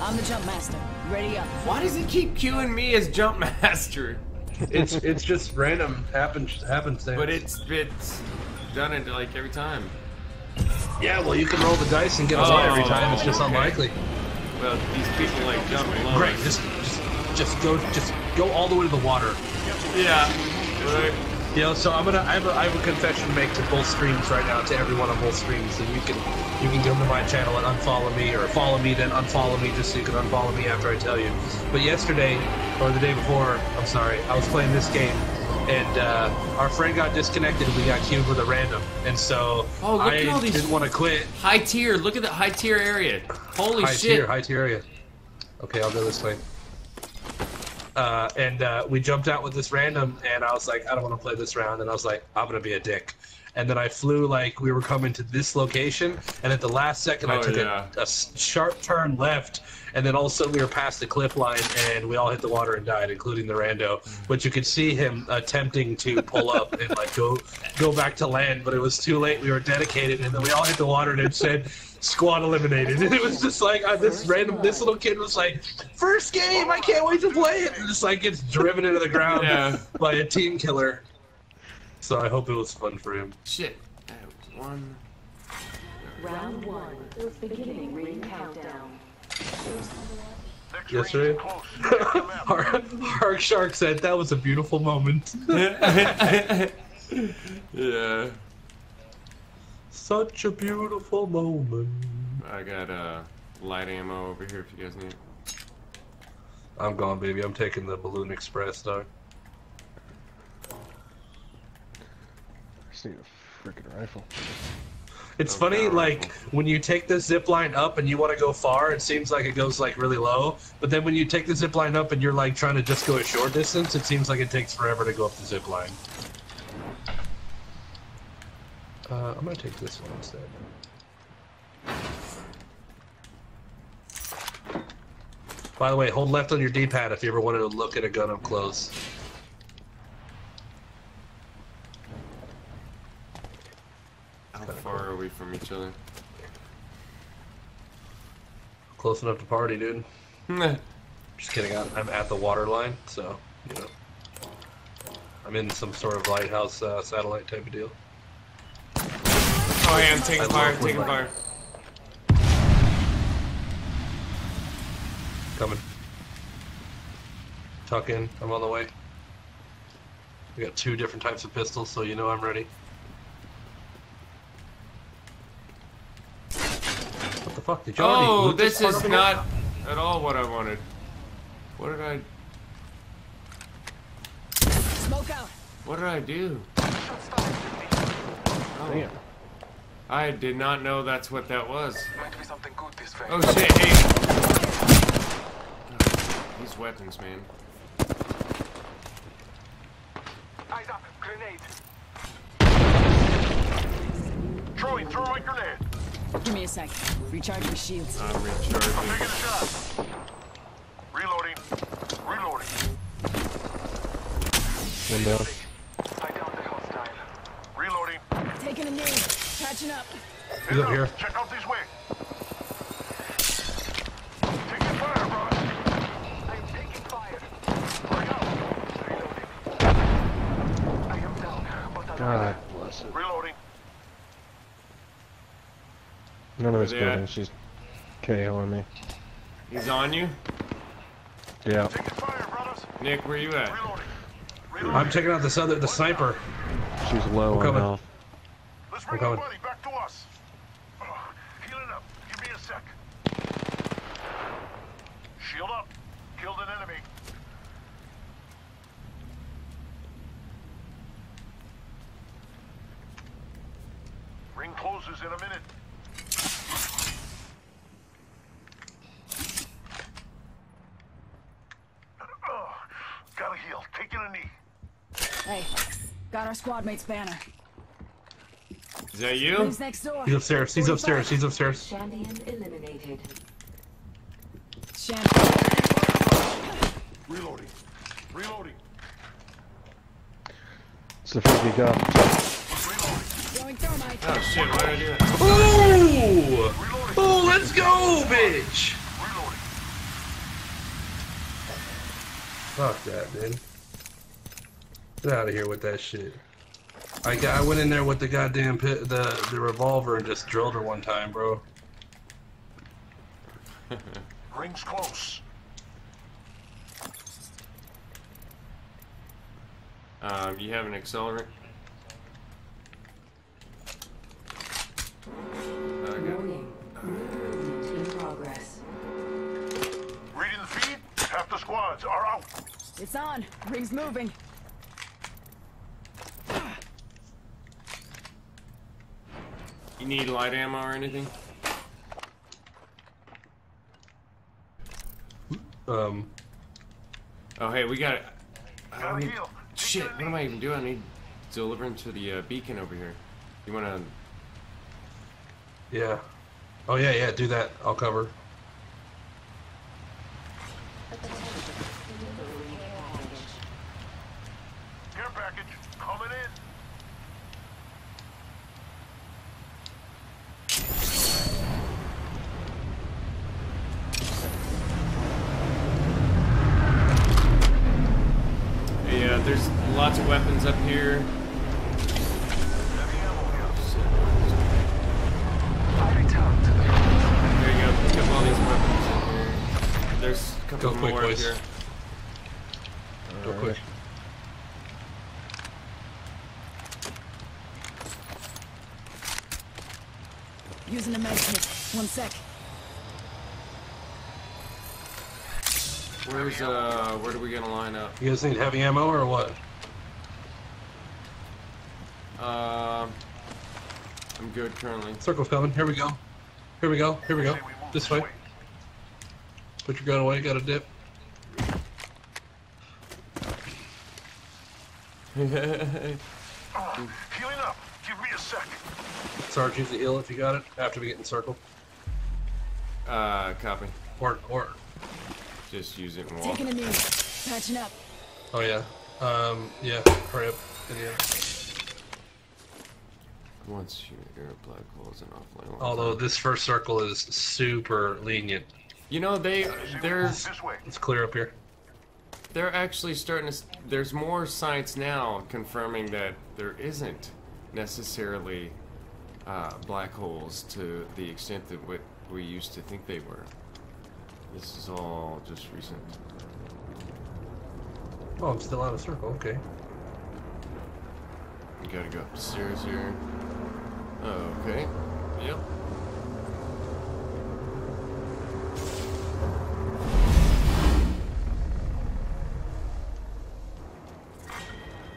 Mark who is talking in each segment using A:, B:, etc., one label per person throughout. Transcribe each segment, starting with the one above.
A: I'm the jump master. Ready up.
B: Why does he keep queuing me as jump master?
C: It's it's just random happen happenstance.
B: But it's it's done it like every time.
C: yeah, well you can roll the dice and get a
B: Oh,
C: one every time. It's just
B: okay.
C: unlikely.
B: Well, these people like jump alone.
C: Great, just just just go just go all the way to the water.
B: Yeah. Right.
C: You know, so I'm gonna I have a, I have a confession to make to both streams right now to everyone on both streams. So you can you can come to my channel and unfollow me or follow me then unfollow me just so you can unfollow me after I tell you. But yesterday or the day before, I'm sorry, I was playing this game and uh, our friend got disconnected and we got queued with a random. And so
B: Oh, look
C: I
B: at all these-
C: didn't want to quit.
B: High tier. Look at the high tier area. Holy
C: high
B: shit.
C: tier, high tier area. Okay, I'll go this way. Uh, and uh, we jumped out with this random, and I was like, I don't want to play this round, and I was like, I'm gonna be a dick. And then I flew like we were coming to this location, and at the last second, I
B: Oh,
C: took
B: yeah.
C: a, a sharp turn left, and then all of a sudden we were past the cliff line, and we all hit the water and died, including the rando. But you could see him attempting to pull up and like go go back to land, but it was too late. We were dedicated, and then we all hit the water, and it said squad eliminated. And it was just like uh, this random, this little kid was like, first game, I can't wait to play it. And just like gets driven into the ground
B: Yeah.
C: by a team killer. So I hope it was fun for him.
B: Shit. That was one.
D: Round one. Beginning ring countdown.
C: Yesterday, Hark Hark Shark said that was a beautiful moment.
B: Yeah.
C: Such a beautiful moment.
B: I got uh light ammo over here if you guys need. It.
C: I'm gone, baby. I'm taking the Balloon Express, dog.
E: Just need a freaking rifle.
C: It's
B: Oh,
C: funny,
B: God.
C: like when you take the zip line up and you want to go far, it seems like it goes like really low. But then when you take the zip line up and you're like trying to just go a short distance, it seems like it takes forever to go up the zip line. Uh, I'm gonna take this one instead. By the way, hold left on your D-pad if you ever wanted to look at a gun up close.
B: How far are we from each other?
C: Close enough to party, dude. Just kidding. I'm, I'm at the water line, so you know. I'm in some sort of lighthouse uh, satellite type of deal.
B: Oh, I am taking
C: I
B: fire,
C: love
B: taking
C: Woodland.
B: fire.
C: Coming. Tuck in. I'm on the way. We got two different types of pistols, so you know I'm ready. What the fuck? Did you
B: Oh,
C: loot
B: this is
C: over here?
B: not at all what I wanted. What did I?
A: Smoke out.
B: What did I do? Oh,
E: Damn.
B: I did not know that's what that was.
F: Might be something good this way.
B: Oh shit! Hey. Oh, these weapons, man.
F: Eyes up, grenade. Throwing, throw my grenade.
A: Give me a sec. Recharging shields.
B: I'm recharging.
F: I'm taking a shot. Reloading. Reloading.
E: One down.
F: I downed the hostile. Reloading.
A: Taking a knee. Patching up.
C: He's up here.
F: Check out this way. Taking fire, bros. I am taking fire. Look out. Reloading. I am down, but alive.
E: God bless it.
F: Reloading.
E: None of this
B: Yeah.
E: building. She's KOing me.
B: He's on you,
E: Yeah.
F: Taking fire, brothers.
B: Nick. Where you at?
F: Reloading. Reloading.
C: I'm checking out this other, the sniper.
E: She's low
C: I'm
E: on health.
F: Let's bring
C: We're coming.
F: buddy back to us. Uh, healing up. Give me a sec. Shield up. Killed an enemy. Ring closes in a minute. Gotta heal. Taking a knee.
A: Hey, got our squad mate's banner.
B: Is that you?
A: Who's next door?
C: He's upstairs. He's upstairs. He's upstairs.
D: Champion eliminated.
F: Reloading. Reloading.
E: It's the freaky.
A: Throwing.
B: Oh shit! I do that?
C: Oh! Let's go, bitch! Fuck that, dude. Get out of here with that shit. I got, I went in there with the goddamn pit, the the revolver and just drilled her one time, bro.
F: Rings close.
B: Um, you have an accelerant? Okay.
D: Warning. In progress.
F: Reading the feed? Half the squads are out.
A: It's on. Ring's moving.
B: You need light ammo or anything?
C: Um,
B: Oh, hey, we got it.
F: Gotta heal.
B: Shit, what am I even doing? I need to deliver him to the uh, beacon over here. You wanna...
C: yeah. Oh yeah, yeah. Do that. I'll cover.
F: Care package coming in.
B: Hey, uh, there's lots of weapons up here.
F: Heavy ammo here. Highly talented.
B: There you go. Pick up all these weapons in here. There's a couple
C: Go quick,
B: more up
C: boys.
B: here.
C: Real quick.
A: Using a med kit. One sec.
B: Where's, uh, where do we gonna line up?
C: You guys need heavy ammo or what?
B: Um, I'm good currently.
C: Circle's coming. Here we go. Here we go. Here we go.
F: Say we move
C: This way. Put your gun away. Got a dip.
F: Uh, healing up. Give me a sec.
C: Sarge, use the heal if you got it. After we get in circle.
B: uh, copy.
C: Or or.
B: Just use it and walk.
A: Taking a knee. Patching up.
C: Oh yeah. Um. Yeah. Hurry up. Yeah.
B: Once your air black hole is an awfully long
C: Although
B: time.
C: this first circle is super lenient.
B: You know, they, there's,
F: This way.
C: Let's clear up here.
B: they're actually starting to, there's more sites now confirming that there isn't necessarily uh, black holes to the extent that what we used to think they were. This is all just recent.
C: Oh, I'm still out of circle. Okay.
B: You gotta go upstairs here. Okay. Yep.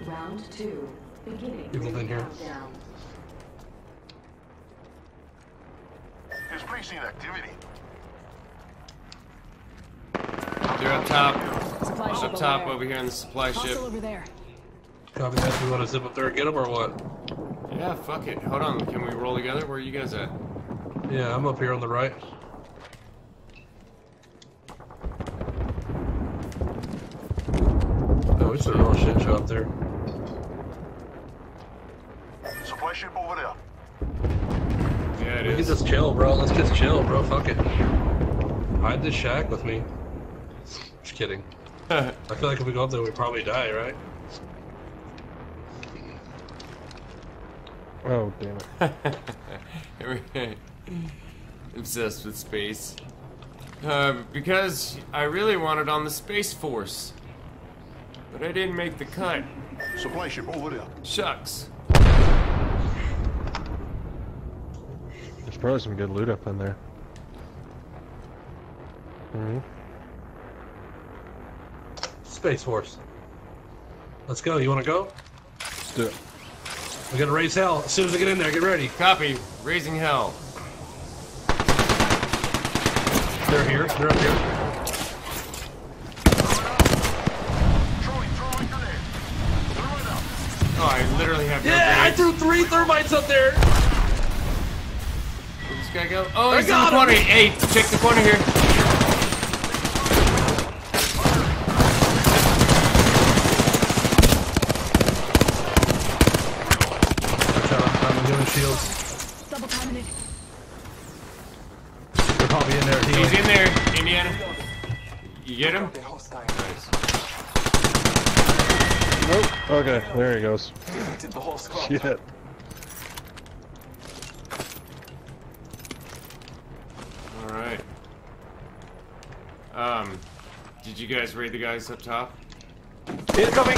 D: Round two. Beginning.
C: People in here.
D: countdown.
F: There's placing activity.
B: They're up top.
A: Supply ship
B: Up top
A: over
B: over here in the supply
A: there.
B: ship.
A: Hostile over there.
C: Copy that. We want to zip up there and get them or what?
B: Yeah, fuck it. Hold on. Can we roll together? Where are you guys at?
C: Yeah, I'm up here on the right. Oh, it's a real shit show up there.
F: Supply ship over there.
B: Yeah, it
C: We can
B: is.
C: just chill, bro. Let's just chill, bro. Fuck it. Hide this shack with me. Just kidding. I feel like if we go up there, we probably die, right?
E: Oh, damn it.
B: Obsessed with space. Uh, because I really wanted on the Space Force. But I didn't make the cut.
F: Supply ship over there.
B: Shucks.
E: There's probably some good loot up in there. hmm
C: Space Force. Let's go. You want to go?
E: Let's do it.
C: We gotta raise hell. As soon as we get in there, get ready.
B: Copy. Raising hell.
C: They're here. They're up here.
F: Throwing, throwing grenade. Throw it out.
B: Oh, I literally have no
C: Yeah, I threw three thermites up there.
B: Where'd this guy go? Oh, he's in the
C: him.
B: corner. Hey, check the corner here.
E: Okay, there he goes.
F: Did the whole squad.
E: Shit.
B: All right. Um, did you guys raid the guys up top?
C: Incoming!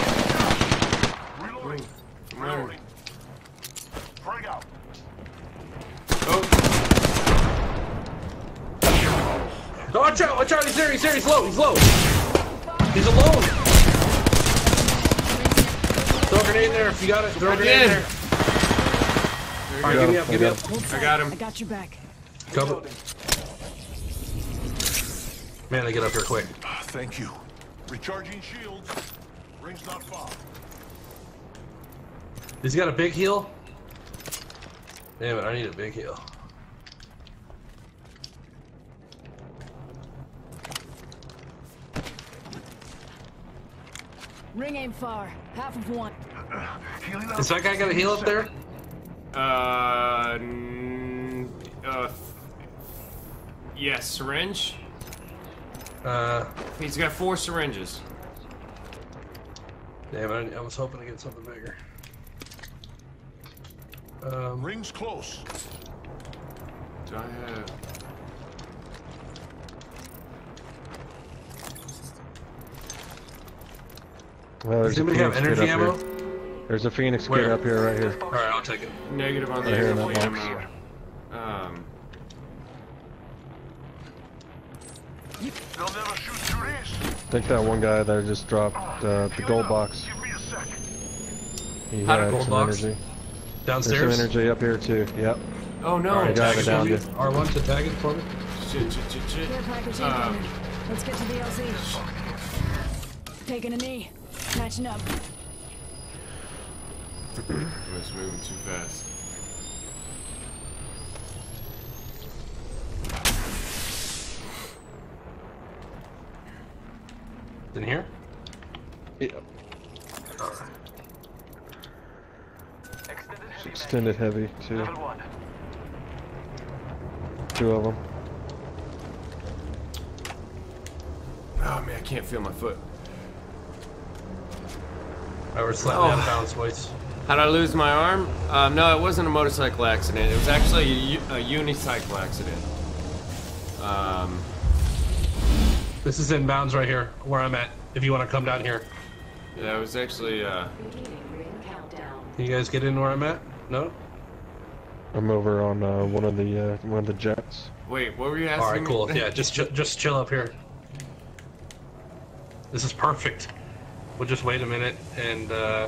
F: Reloading.
B: From where?
F: Reloading. Frag out.
B: Oh,
C: Oh, watch out! Watch out! He's there! He's there! He's low! He's low! He's alone! Throw a grenade in there if you got it. Throw a grenade in
B: did.
C: there. Alright, give me up, give me
E: got
C: up.
A: Hold tight.
B: got him.
A: I got your back.
C: Cover. Man, they get up here quick.
F: Ah, thank you. Recharging shields. Ring's not far.
C: He's got a big heal. Damn it, I need a big heal.
A: Ring aim far. Half of one.
F: Healing up.
C: Does that guy got a heal up there?
B: uh, uh, yes, syringe.
C: Uh,
B: He's got four syringes.
C: damn I, I was hoping to get something bigger. Um,
F: Ring's close.
B: Do I have?
E: Well,
C: does
E: there's a
C: anybody have
E: Phoenix kit
C: energy
E: up
C: ammo?
E: here. There's a Phoenix
C: Where?
E: kid up here, right here.
C: Alright, I'll take it.
B: Negative on the
E: Right here in that
B: energy
E: box.
B: ammo. Um,
F: They'll never shoot through this.
E: I think that one guy that just dropped uh, the gold box.
F: Give a.
E: He
C: Had a
E: had
C: gold
E: some
C: box?
E: energy. There's
C: Downstairs?
E: some energy up here too. Yep.
B: oh no!
C: Alright,
E: got
C: tag
E: it
C: it
E: down,
C: for R1 to tag it for me.
B: Shit, shit, shit, shit.
A: Care package
B: Um.
A: Let's get to the LZ. Taking a knee. Matching up.
B: I was moving too fast.
C: In here?
E: Yep.
F: Extended heavy
E: Extended heavy too. Two of them.
B: Oh man, I can't feel my foot.
C: I was slightly out of
B: Oh.
C: bounds, boys.
B: How'd I lose my arm? Um, no, it wasn't a motorcycle accident. It was actually a unicycle accident. Um,
C: This is inbounds right here, where I'm at. If you want to come down here.
B: yeah, it was actually. Uh,
D: Beginning ring countdown.
C: Can you guys get in where I'm at? No?
E: I'm over on uh, one of the uh, one of the jets.
B: wait, what were you asking?
C: Alright,
B: me?
C: cool. Yeah, just, ch- just chill up here. This is perfect. We'll just wait a minute and uh,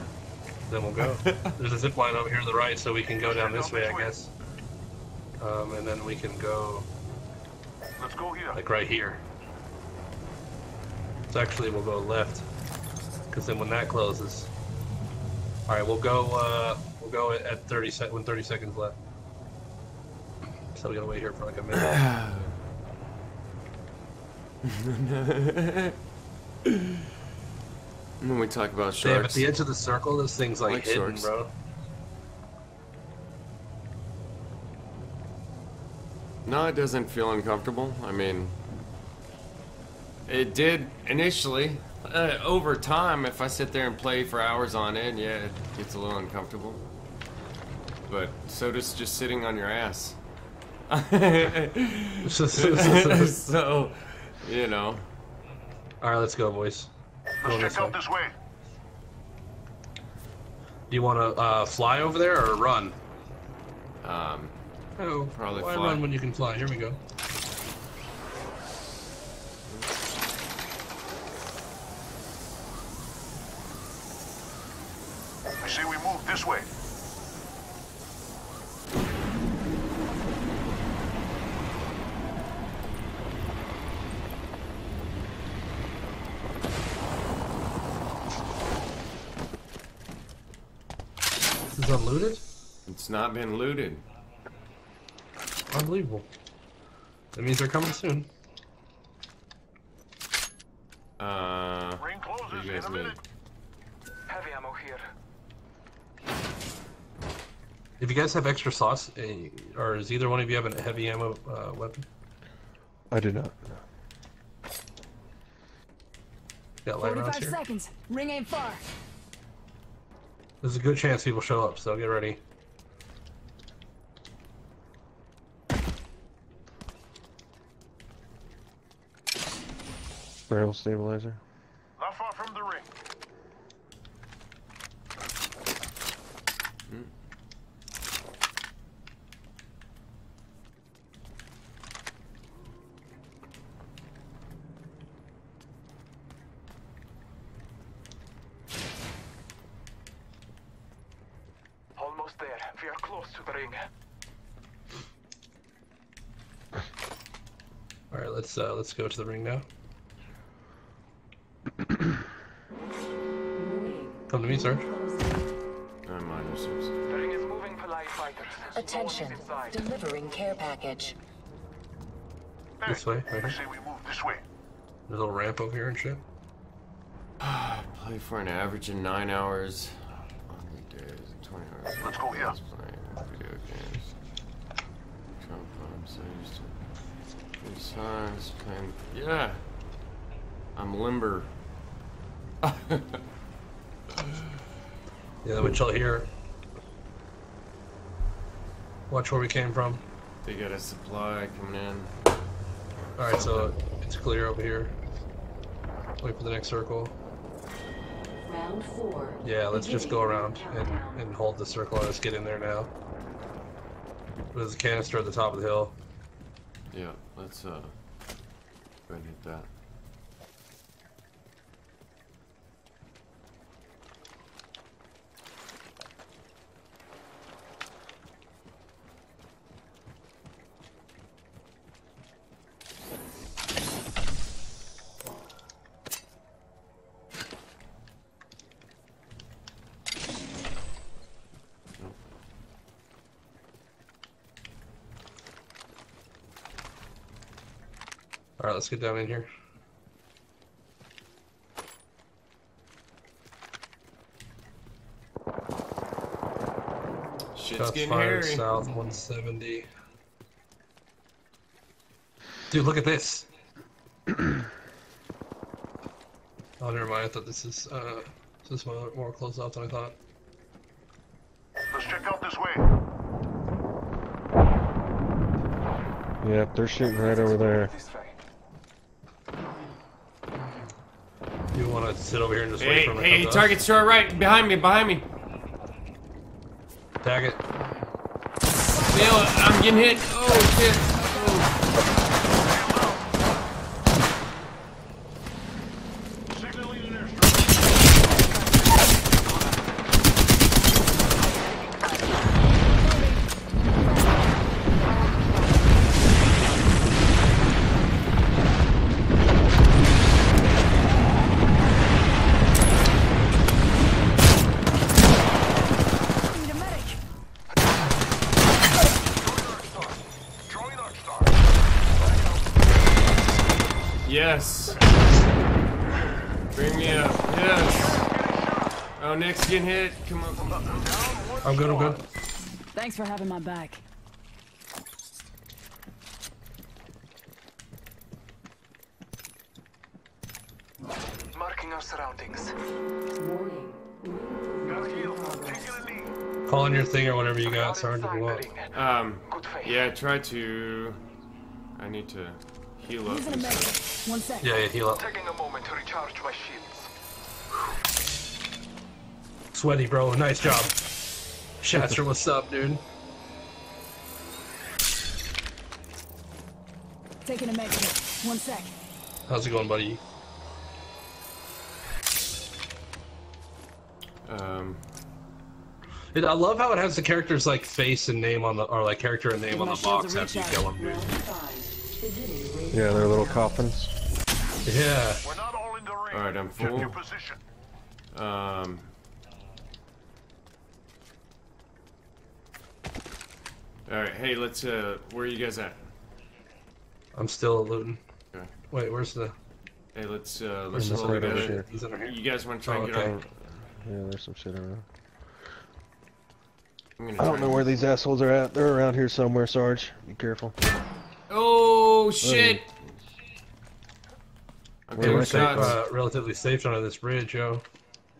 C: then we'll go. There's a zip line over here to the right, so we can go down this way, I guess. Um, and then we can go
F: Let's go here.
C: like right here. So actually, we'll go left, because then when that closes. All right, we'll go. Uh, we'll go at- at 30 sec when 30 seconds left. So we gotta wait here for like a minute.
B: When we talk about
C: Damn, at the edge of the circle, this thing's like,
B: Like
C: hidden,
B: sharks.
C: bro.
B: no, it doesn't feel uncomfortable. I mean, it did initially. Uh, over time, if I sit there and play for hours on end, yeah, it gets a little uncomfortable. But so does just sitting on your ass. so, you know.
C: All right, let's go, boys. Go
F: Let's
C: this
F: check out
C: way.
F: this way.
C: Do you want to uh, fly over there or run?
B: Um,
C: Oh,
B: Probably
C: why
B: fly.
C: run when you can fly? Here we go.
F: I say we move this way.
C: This is unlooted.
B: it's not been looted.
C: Unbelievable. That means they're coming soon.
B: Uh,
F: Ring
B: what
F: closes
B: do you
F: in
B: guys
F: a minute. Heavy ammo here.
C: If you guys have extra sauce, eh, or is either one of you have a heavy ammo uh, weapon?
E: I do not.
C: Got light rounds
A: 45
C: here.
A: seconds. Ring aim far.
C: There's a good chance people show up, so get ready.
E: Barrel stabilizer.
F: Not far from the ring. Almost there. We are close to the ring.
C: All right, let's go to the ring now. Come to me, sir.
D: Closing.
B: I'm minus six.
F: The ring is moving for live fighters.
D: Attention.
F: No one is inside.
D: Delivering care package.
C: This way, right here.
F: we move this way.
C: There's a little ramp over here and shit.
B: Play for an average of nine hours on weekdays and 20 hours.
F: Let's go here.
B: Let's play video games. Jump on saves to three signs. Playing. Yeah. I'm limber.
C: Yeah, then we chill here. Watch where we came from.
B: they got a supply coming in.
C: All right, so it's clear over here. Wait for the next circle.
D: Round four.
C: Yeah, let's just go around and, and hold the circle. Let's get in there now. There's a canister at the top of the hill.
B: Yeah, let's uh go and hit that.
C: Let's get down in here.
B: Shit's
C: Shots
B: getting
C: fired
B: hairy.
C: south 170. Dude, look at this. oh, never mind. I thought this is uh, this is more, more close up than I thought.
F: Let's check out this way.
E: Yep, they're shooting right over there.
F: This way.
C: You want to sit over here and just wait
B: Hey,
C: for him to
B: hey,
C: come
B: target's to our right, behind me, behind me.
C: Tag it.
B: Neil, I'm getting hit. Oh shit. Oh.
F: Signaling an airstrike.
A: Need a medic.
F: Drawing Arc Star.
B: Yes. Bring me up. Yes. Oh, Nick's getting hit. Come on.
C: I'm good. I'm good.
A: Thanks for having my back.
F: Marking our surroundings.
D: Warning.
F: Got heal. Taking a knee.
C: Call on your thing or whatever you got,
F: are
C: Sergeant.
F: inside
C: You
F: the
C: want.
F: ring.
B: Um, yeah, try to. I need to heal up.
A: Using a
B: and
A: medic.
B: stuff.
A: One sec.
C: Yeah, yeah, heal up.
F: Taking a moment to recharge my shields.
C: Sweaty, bro. Nice job. Shatster, what's up, dude?
A: Taking a med. One sec.
C: How's it going, buddy?
B: Um,
C: It, I love how it has the character's like face and name on the, or like character and name
A: Give
C: on the box after you kill him,
D: Round
C: dude.
D: five. Beginning ring
E: Yeah, they're little coffins.
C: Yeah.
F: We're not all in the ring.
B: Alright, I'm
F: Check
B: full.
F: your position.
B: um. All right, hey, let's. Uh, where are you guys at?
C: I'm still looting.
B: Okay.
C: Wait, where's the?
B: Hey, let's. Uh, let's
E: this
B: roll
E: right over
B: together.
E: here.
C: He's under here.
B: You guys want to try
C: Oh,
B: and get
C: okay.
B: on?
E: Yeah, there's some shit around.
B: I'm gonna
E: I don't know where these assholes are at. They're around here somewhere, Sarge. Be careful.
B: Oh shit! I'm
C: They
B: getting
C: were safe, uh, relatively safe under this bridge, yo.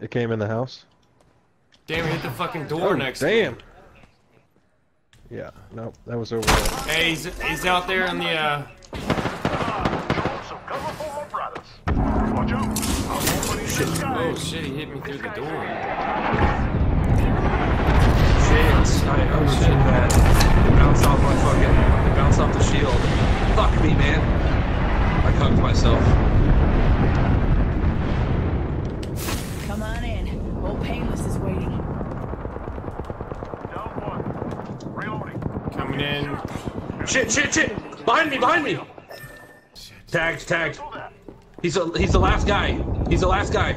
E: It came in the house.
B: Damn, hit the fucking door
E: Oh,
B: next to me.
E: damn. Yeah, no, that was over. there.
B: Hey, he's, he's out there in the, uh,
F: Showing some cover for my brothers. Watch out. Opening in the sky.
B: oh shit, he hit me through the door.
C: Shit, I understood that. It bounced off my fucking. It bounced off the shield. Fuck me, man. I cucked myself.
A: Come on in. Old Painless is waiting.
F: Down one. Reloading.
B: Coming in.
C: Shit, shit, shit! Behind me, behind me! Tagged, tagged. He's a, he's the last guy. He's the last guy.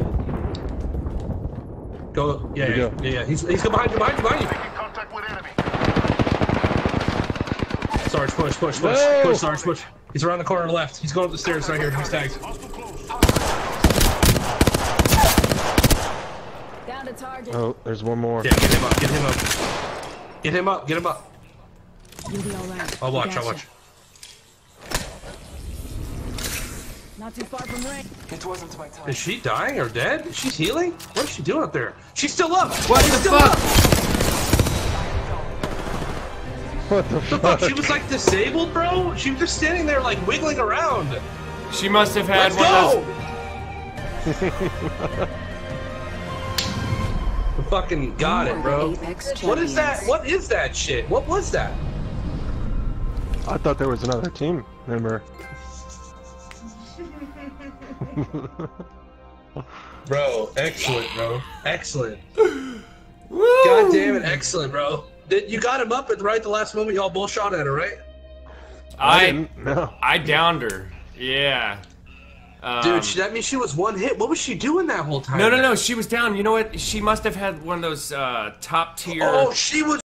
C: Go, yeah, yeah,
E: go?
C: yeah, yeah. He's, he's behind you, behind you, behind you.
F: Making contact with enemy.
C: Sarge, push, push, push,
E: No!
C: push, Sarge, push. He's around the corner left. He's going up the stairs right here. He's tagged.
A: Down to target.
E: Oh, there's one more.
C: Yeah, get him up, get him up. Get him up, get him up.
A: You'll be alright.
C: I'll watch, I'll watch.
A: Not too far from range.
C: Is she dying or dead? She's healing? What is she doing up there? She's still up!
B: What
C: She's
B: the
C: still
B: fuck?
C: up!
E: What the
C: The
E: fuck?
C: fuck? She was like disabled, bro? She was just standing there like wiggling around.
B: She must have had
C: Let's
B: one
C: go!
B: of those.
C: Fucking got it, bro. What is that? What is that shit? What was that?
E: I thought there was another team member.
C: Bro, excellent, bro. Excellent. God damn it, excellent, bro. Did, you got him up at right the last moment. Y'all both shot at her, right?
B: I,
E: didn't- no.
B: I downed her. Yeah. Um,
C: Dude, she, that means she was one hit. What was she doing that whole time?
B: no, no, no. She was down. You know what? She must have had one of those uh, top tier.
C: Oh, she was